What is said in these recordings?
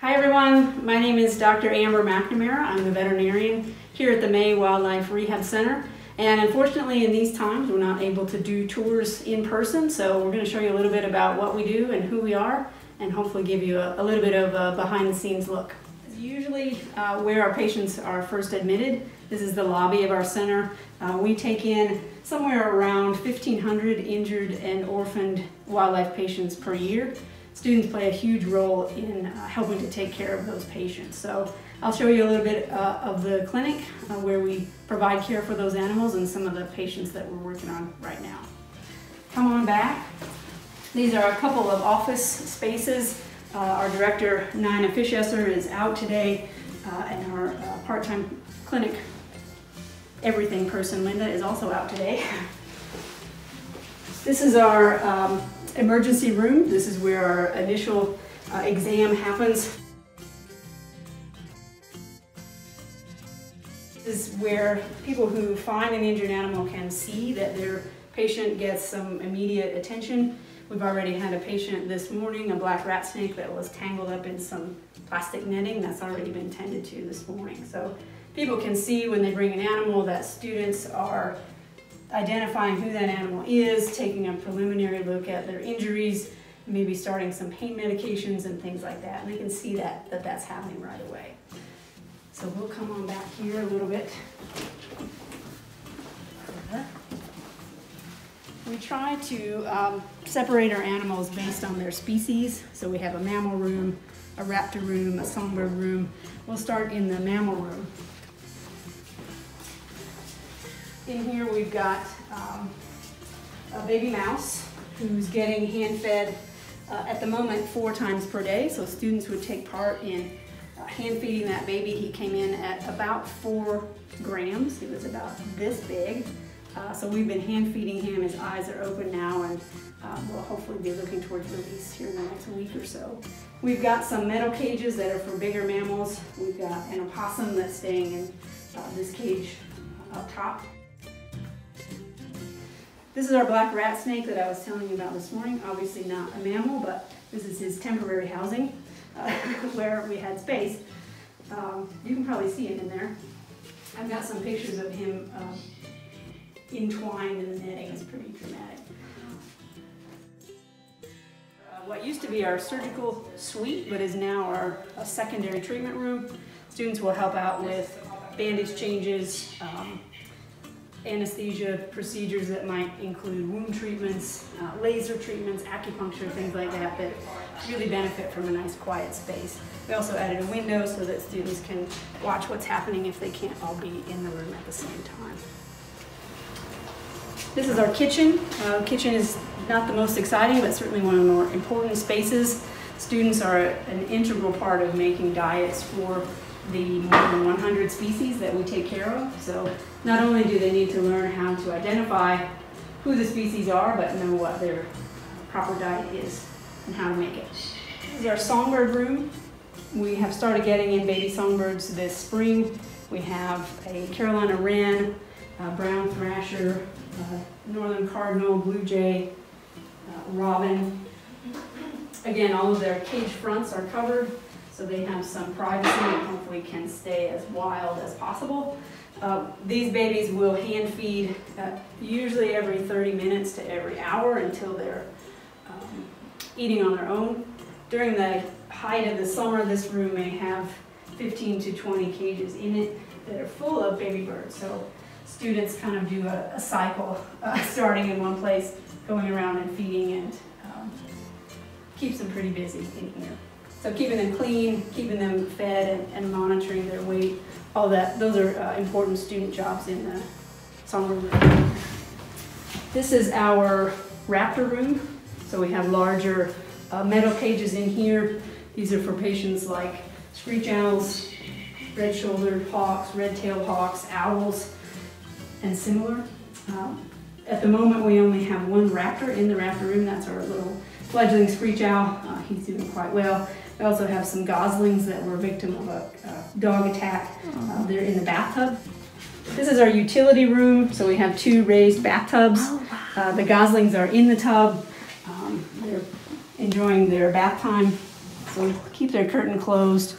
Hi everyone, my name is Dr. Amber McNamara. I'm the veterinarian here at the May Wildlife Rehab Center. And unfortunately in these times we're not able to do tours in person, so we're going to show you a little bit about what we do and who we are and hopefully give you a, a little bit of a behind the scenes look. Usually uh, where our patients are first admitted, this is the lobby of our center. Uh, we take in somewhere around 1,500 injured and orphaned wildlife patients per year students play a huge role in uh, helping to take care of those patients. So I'll show you a little bit uh, of the clinic uh, where we provide care for those animals and some of the patients that we're working on right now. Come on back. These are a couple of office spaces. Uh, our director, Nina Fischesser, is out today uh, and our uh, part-time clinic everything person, Linda, is also out today. This is our um, emergency room. This is where our initial uh, exam happens. This is where people who find an injured animal can see that their patient gets some immediate attention. We've already had a patient this morning, a black rat snake that was tangled up in some plastic netting that's already been tended to this morning. So people can see when they bring an animal that students are identifying who that animal is, taking a preliminary look at their injuries, maybe starting some pain medications and things like that. And they can see that, that that's happening right away. So we'll come on back here a little bit. We try to um, separate our animals based on their species. So we have a mammal room, a raptor room, a songbird room. We'll start in the mammal room. In here we've got um, a baby mouse who's getting hand fed uh, at the moment four times per day. So students would take part in uh, hand feeding that baby. He came in at about four grams. He was about this big. Uh, so we've been hand feeding him. His eyes are open now and um, we'll hopefully be looking towards release here in the next week or so. We've got some metal cages that are for bigger mammals. We've got an opossum that's staying in uh, this cage up top. This is our black rat snake that I was telling you about this morning. Obviously not a mammal, but this is his temporary housing uh, where we had space. Um, you can probably see him in there. I've got some pictures of him um, entwined in the netting. It's pretty dramatic. Uh, what used to be our surgical suite, but is now our secondary treatment room. Students will help out with bandage changes, um, anesthesia procedures that might include wound treatments, uh, laser treatments, acupuncture, things like that that really benefit from a nice quiet space. We also added a window so that students can watch what's happening if they can't all be in the room at the same time. This is our kitchen. Uh, kitchen is not the most exciting, but certainly one of the more important spaces. Students are an integral part of making diets for the more than 100 species that we take care of. So not only do they need to learn how to identify who the species are, but know what their proper diet is and how to make it. This is our songbird room. We have started getting in baby songbirds this spring. We have a Carolina wren, a brown thrasher, northern cardinal, blue jay, robin. Again, all of their cage fronts are covered so they have some privacy and hopefully can stay as wild as possible. Uh, these babies will hand feed uh, usually every 30 minutes to every hour until they're um, eating on their own. During the height of the summer, this room may have 15 to 20 cages in it that are full of baby birds. So students kind of do a, a cycle, uh, starting in one place, going around and feeding, and um, keeps them pretty busy in here. So keeping them clean, keeping them fed, and, and monitoring their weight, all that, those are uh, important student jobs in the songbird room. This is our raptor room. So we have larger uh, metal cages in here. These are for patients like screech owls, red-shouldered hawks, red-tailed hawks, owls, and similar. Um, at the moment, we only have one raptor in the raptor room. That's our little fledgling screech owl. Uh, he's doing quite well. We also have some goslings that were a victim of a, a dog attack. Uh, they're in the bathtub. This is our utility room. So we have two raised bathtubs. Oh, wow. uh, the goslings are in the tub. Um, they're enjoying their bath time. So keep their curtain closed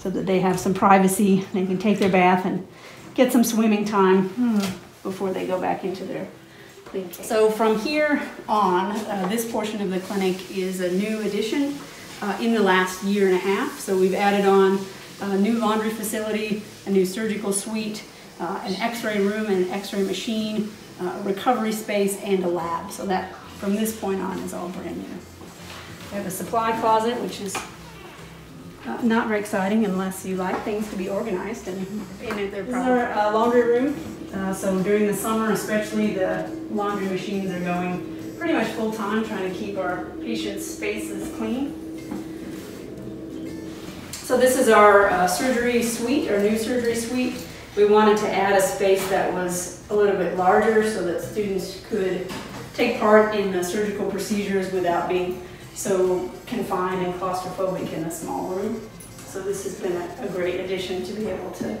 so that they have some privacy. They can take their bath and get some swimming time before they go back into their. So from here on, uh, this portion of the clinic is a new addition uh, in the last year and a half. So we've added on a new laundry facility, a new surgical suite, uh, an x-ray room and an x-ray machine, uh, a recovery space, and a lab. So that, from this point on, is all brand new. We have a supply closet, which is uh, not very exciting unless you like things to be organized and in it they're probably. Is our uh, laundry room. Uh, so during the summer, especially, the laundry machines are going pretty much full time, trying to keep our patients' spaces clean. So this is our uh, surgery suite, our new surgery suite. We wanted to add a space that was a little bit larger so that students could take part in the surgical procedures without being so confined and claustrophobic in a small room. So this has been a, a great addition to be able to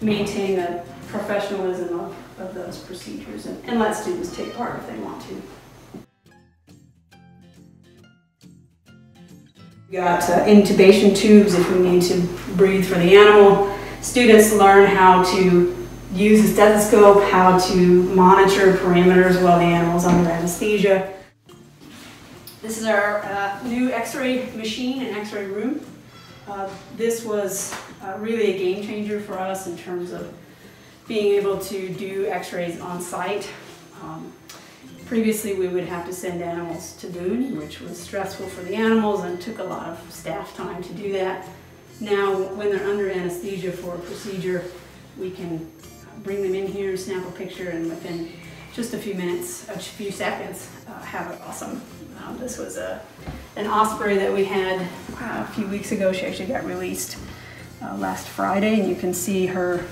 maintain the professionalism of, of those procedures and, and let students take part if they want to. We got uh, intubation tubes if we need to breathe for the animal. Students learn how to use a stethoscope, how to monitor parameters while the animal's under anesthesia. This is our uh, new x-ray machine and x-ray room. Uh, this was uh, really a game changer for us in terms of being able to do x-rays on site. Um, previously we would have to send animals to Boone, which was stressful for the animals and took a lot of staff time to do that. Now when they're under anesthesia for a procedure, we can bring them in here, snap a picture, and within just a few minutes, a few seconds, uh, have it awesome um, this was a, an osprey that we had uh, a few weeks ago. She actually got released uh, last Friday, and you can see her,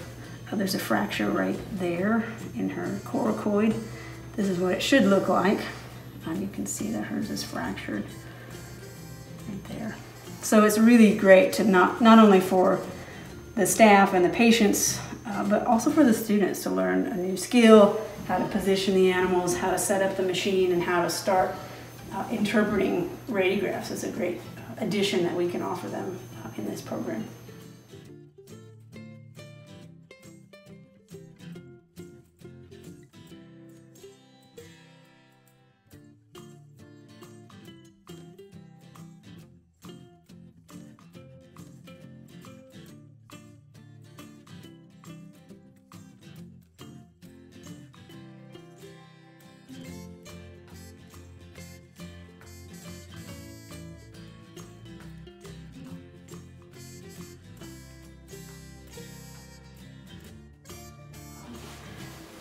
uh, there's a fracture right there in her coracoid. This is what it should look like. And you can see that hers is fractured right there. So it's really great to not, not only for the staff and the patients, uh, but also for the students to learn a new skill, how to position the animals, how to set up the machine, and how to start uh, interpreting radiographs is a great addition that we can offer them uh, in this program.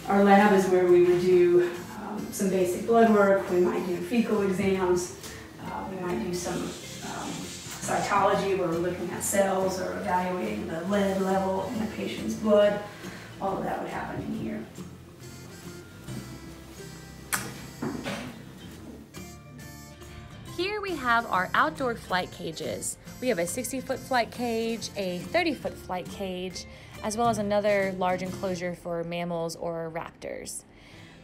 Our lab is where we would do um, some basic blood work. We might do fecal exams. Uh, we might do some um, cytology where we're looking at cells or evaluating the lead level in a patient's blood. All of that would happen in here. Here we have our outdoor flight cages. We have a 60 foot flight cage, a 30 foot flight cage, as well as another large enclosure for mammals or raptors.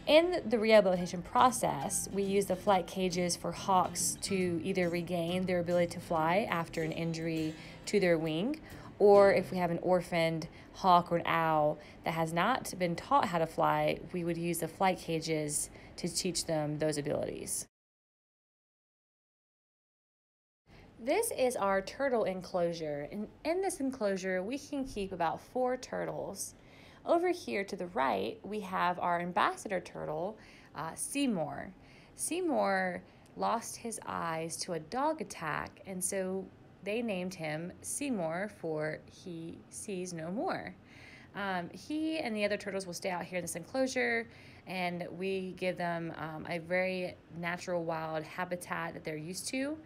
In the rehabilitation process, we use the flight cages for hawks to either regain their ability to fly after an injury to their wing, or if we have an orphaned hawk or an owl that has not been taught how to fly, we would use the flight cages to teach them those abilities. This is our turtle enclosure, and in this enclosure, we can keep about four turtles. Over here to the right, we have our ambassador turtle, uh, Seymour. Seymour lost his eyes to a dog attack, and so they named him Seymour for he sees no more. Um, he and the other turtles will stay out here in this enclosure, and we give them um, a very natural wild habitat that they're used to.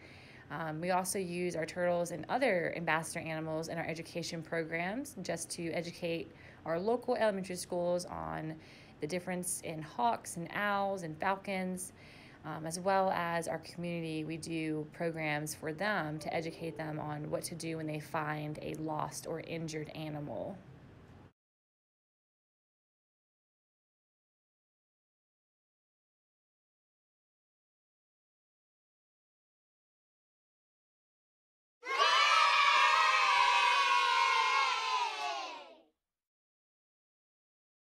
Um, we also use our turtles and other ambassador animals in our education programs just to educate our local elementary schools on the difference in hawks and owls and falcons, um, as well as our community. We do programs for them to educate them on what to do when they find a lost or injured animal.